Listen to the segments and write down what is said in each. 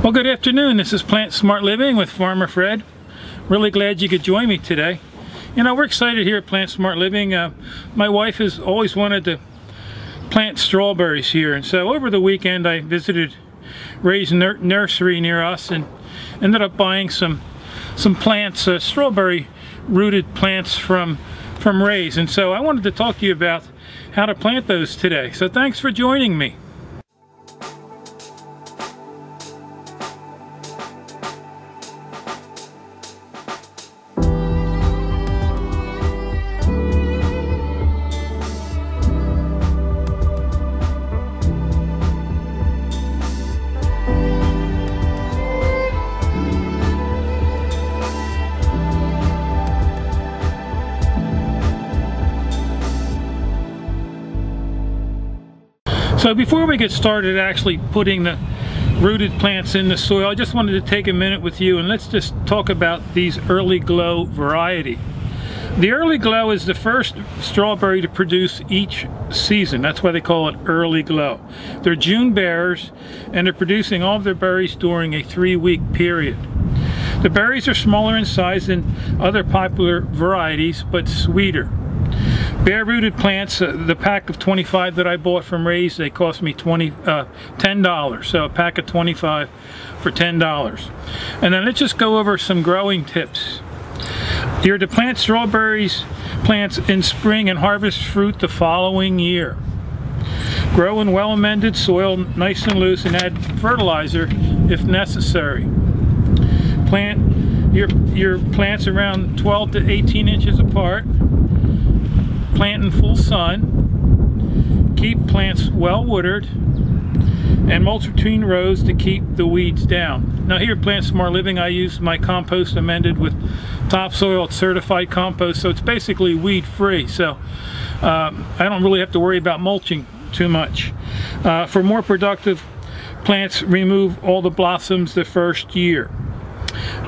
Well, good afternoon. This is Plant Smart Living with Farmer Fred. Really glad you could join me today. You know, we're excited here at Plant Smart Living. Uh, my wife has always wanted to plant strawberries here, and so over the weekend I visited Ray's nur nursery near us and ended up buying some some plants, uh, strawberry rooted plants from from Ray's. And so I wanted to talk to you about how to plant those today. So thanks for joining me. So before we get started actually putting the rooted plants in the soil, I just wanted to take a minute with you and let's just talk about these Earliglow variety. The Earliglow is the first strawberry to produce each season. That's why they call it Earliglow. They're June bearers and they're producing all of their berries during a three-week period. The berries are smaller in size than other popular varieties, but sweeter. Bare rooted plants, uh, the pack of 25 that I bought from Ray's, they cost me 20, uh, $10. So a pack of 25 for $10. And then let's just go over some growing tips. You're to plant strawberries plants in spring and harvest fruit the following year. Grow in well-amended soil, nice and loose, and add fertilizer if necessary. Plant your, your plants around 12 to 18 inches apart plant in full sun, keep plants well watered, and mulch between rows to keep the weeds down. Now here at Plant Smart Living I use my compost amended with topsoil certified compost so it's basically weed free so um, I don't really have to worry about mulching too much. Uh, for more productive plants remove all the blossoms the first year.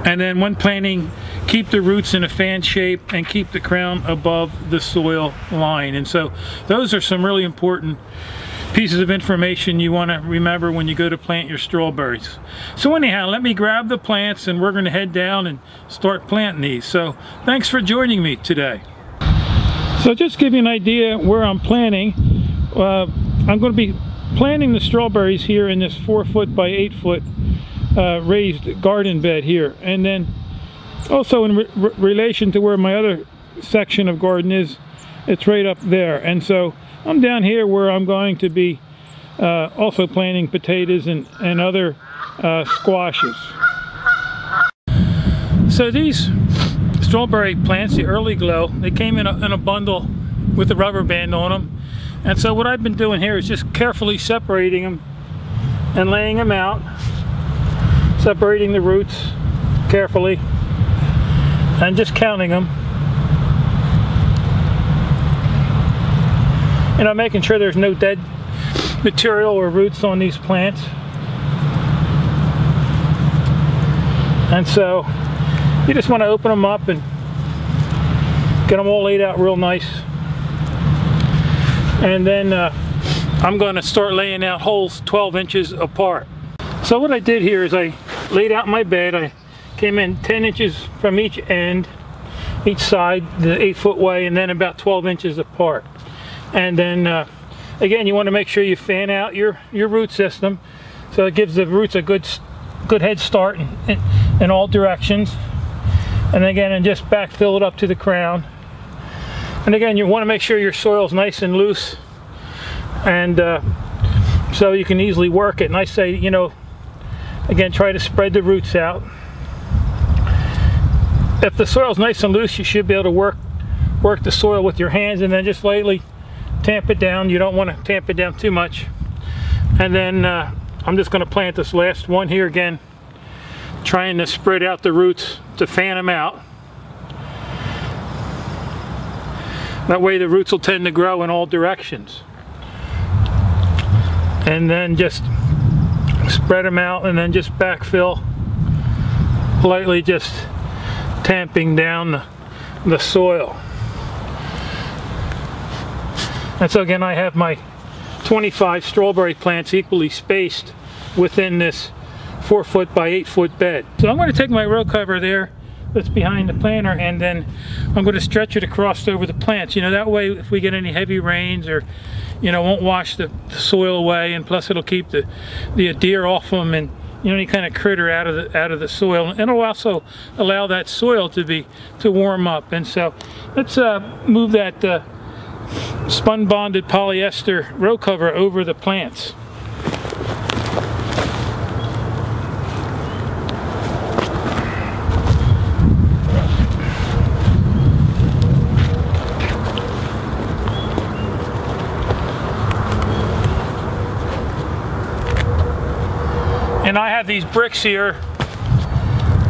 And then when planting keep the roots in a fan shape and keep the crown above the soil line. And so those are some really important pieces of information you want to remember when you go to plant your strawberries. So anyhow, let me grab the plants and we're going to head down and start planting these. So thanks for joining me today. So just give you an idea where I'm planting. Uh, I'm going to be planting the strawberries here in this four foot by eight foot uh, raised garden bed here. And then also in re relation to where my other section of garden is, it's right up there. And so I'm down here where I'm going to be uh, also planting potatoes and, and other uh, squashes. So these strawberry plants, the Earliglow, they came in a, in a bundle with a rubber band on them. And so what I've been doing here is just carefully separating them and laying them out, separating the roots carefully and just counting them. You know, making sure there's no dead material or roots on these plants. And so you just want to open them up and get them all laid out real nice. And then uh, I'm going to start laying out holes 12 inches apart. So what I did here is I laid out my bed. I came in 10 inches from each end each side the eight foot way and then about 12 inches apart. And then uh, again you want to make sure you fan out your your root system so it gives the roots a good good head start in, in, in all directions. And again and just backfill it up to the crown. And again you want to make sure your soil is nice and loose and uh, so you can easily work it. And I say you know again try to spread the roots out if the soil's nice and loose, you should be able to work work the soil with your hands and then just lightly tamp it down. You don't want to tamp it down too much. And then uh, I'm just going to plant this last one here again, trying to spread out the roots to fan them out. That way the roots will tend to grow in all directions. And then just spread them out and then just backfill lightly just tamping down the, the soil. And so again, I have my 25 strawberry plants equally spaced within this four foot by eight foot bed. So I'm going to take my row cover there that's behind the planter and then I'm going to stretch it across over the plants. You know, that way if we get any heavy rains or, you know, won't wash the, the soil away and plus it'll keep the, the deer off them and you know, any kind of critter out of the out of the soil. And it'll also allow that soil to be to warm up. And so let's uh, move that uh, spun bonded polyester row cover over the plants. And I have these bricks here.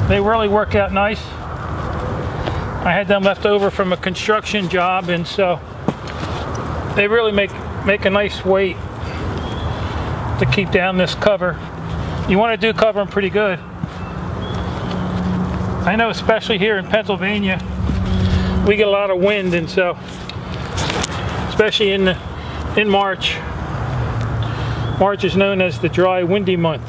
They really work out nice. I had them left over from a construction job and so they really make make a nice weight to keep down this cover. You want to do cover them pretty good. I know especially here in Pennsylvania we get a lot of wind and so especially in the, in March March is known as the dry windy month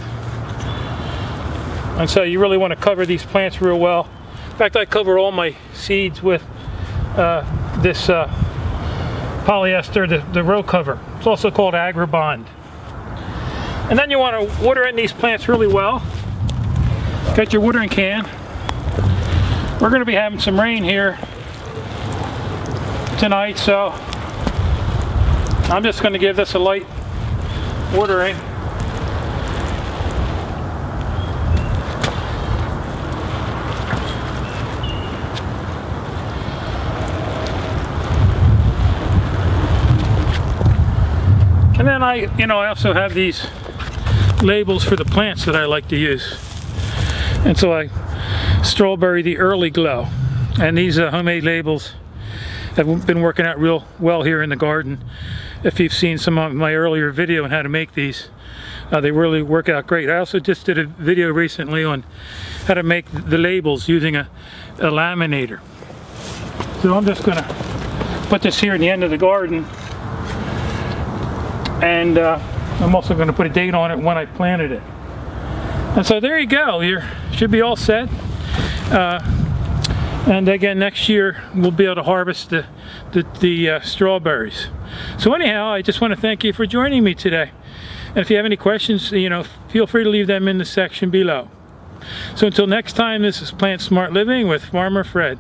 and so you really want to cover these plants real well. In fact, I cover all my seeds with uh, this uh, polyester, the, the row cover. It's also called Agribond. And then you want to water in these plants really well. Got your watering can. We're going to be having some rain here tonight, so I'm just going to give this a light watering. And then I, you know, I also have these labels for the plants that I like to use. And so I strawberry the Earliglow. And these homemade labels have been working out real well here in the garden. If you've seen some of my earlier video on how to make these, uh, they really work out great. I also just did a video recently on how to make the labels using a, a laminator. So I'm just gonna put this here in the end of the garden and uh, I'm also going to put a date on it when I planted it. And so there you go. You should be all set. Uh, and again, next year we'll be able to harvest the, the, the uh, strawberries. So anyhow, I just want to thank you for joining me today. And if you have any questions, you know, feel free to leave them in the section below. So until next time, this is Plant Smart Living with Farmer Fred.